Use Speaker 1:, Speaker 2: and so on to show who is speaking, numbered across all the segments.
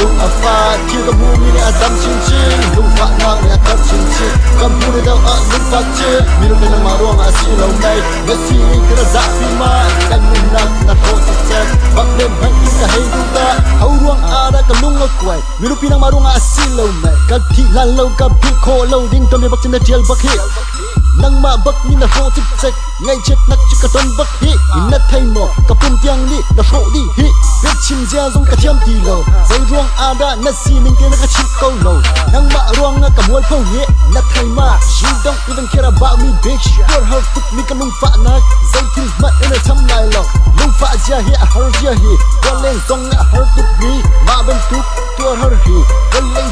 Speaker 1: lúc a fa chưa có mua mình a dám chinh chi lung phạ nọ nè cắt chinh chi cầm bu để đâu a lung phạ chi mình mình là mà ruộng a si lâu nay với si cái là dạ phi ma. Đang mình nặng là khổ chết chết. Bắt đêm hãy tin là hay chúng ta. Hầu ruộng a đã cầm lung a quay mình lúc nào mà ruộng a si lâu nay cắt thị lan lâu cắt thị khổ lâu. Đinh tâm để bắt chân để chiel bắt hit nang ma bak ni na chết tik tek ngai chet nak chika ton bak hi in na cả phun tiếng ni là khổ đi hi chim gia zong ka thiam ti lo zai ruang ada na si ning ke na ka chim ko lo nang ma ruang na ka mual phong hi na thai ma. She don't even care about me bitch. Your heart tuk me ka lung fa na zai til ma ina cham lai lo lung fa ja hi a har ja hi ko len zong a har tuk ni ma ben tuk tu har hi ko len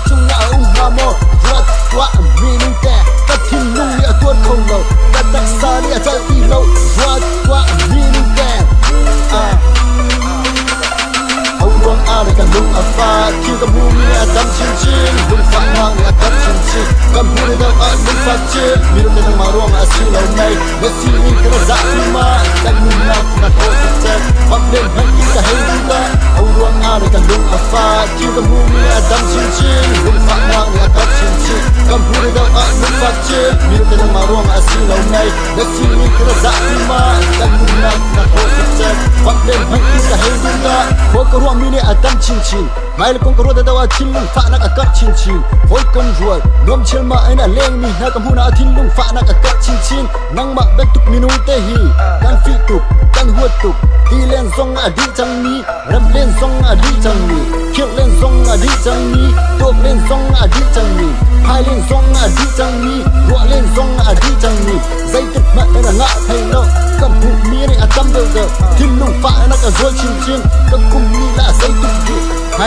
Speaker 1: a fa ki ka bu mi a dam chin chin lung fa na a dam chin chin kan bu ni da a lung fa chin mi ru te ma ruang a si lâu nay na si ni ka za tu ma kan mu na na ko sa chen bak den han ki ka hei ti da hau ruang a de kan lung a fa ki ka bu mi a dam chin chin lung fa na a dam chin chin kan bu ni da a lung fa chin mi ru te ma ruang a si lâu nay na si ni ka za tu ma kan mu na na ko sa chen bak den han ki ka hei ti da hoi ko ruang mi a dam chin chin. Mai le kong ko ro da wa chin lung, fa na a ka chin chin. Hoi kom ruai, nom chel ma ai a leng mi. Na kam hu a thin lung, fa na a ka chin chin. Nang ma bek tuk minu te hi. Kan fi tuk, kan huat tuk. Đi lên zong a đi chang mi. Ram lên zong a đi chang mi. Khiek lên zong a đi chang mi. Tok lên zong a đi chang mi. Hai lên zong a đi chang mi. Ro lên zong a di mi. Dây zai tuk ma na ngạ thay no cầm hu mi này a tâm đều giờ Thiên lung phạ na ka rơi chin chin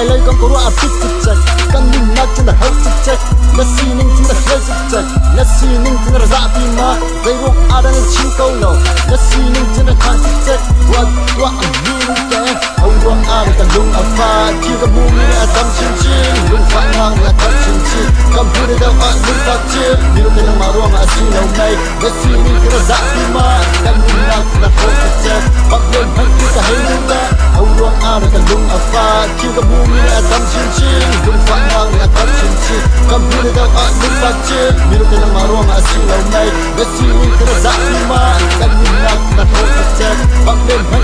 Speaker 1: hai lai kam ko ro a pit chit chak kan ning na chin da hau chit chak na si ning chin da hau chit chak na si ning chin da za pi ma zai ro a da ni chin ko lo na si ning chin da khan chit chak wa wa a mi ning ke au ro a da lung a pha. ki ka mu ni a tam chin chin lung fa là tâm ta chin chin kam hu da a lung fa chin ni ro te na ma ro ma a si lo nai na si ning chin da mu chín chín tam chin chin là fa chín chín ta chin chin kam hu da chín lung fa chin ni ro te na lâu nay. Ma a si lo nai na mà ning nhìn da đặt pi thật chết. Ning đêm hay